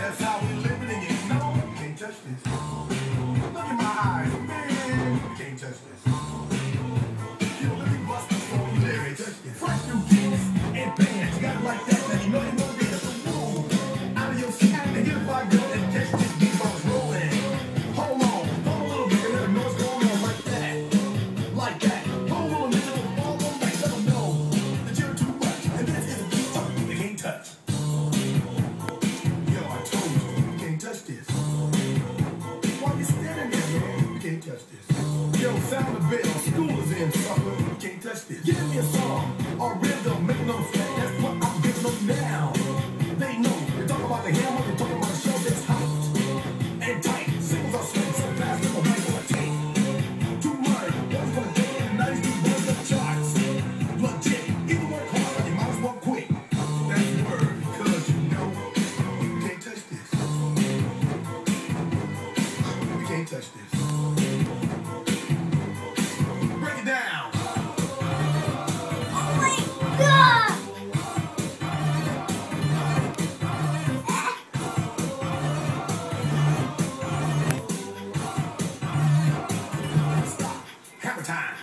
that's how we and you know. Can't touch this. Look in my eyes, man. Can't touch this. Yo, sound a bit, school is in. Hammer time.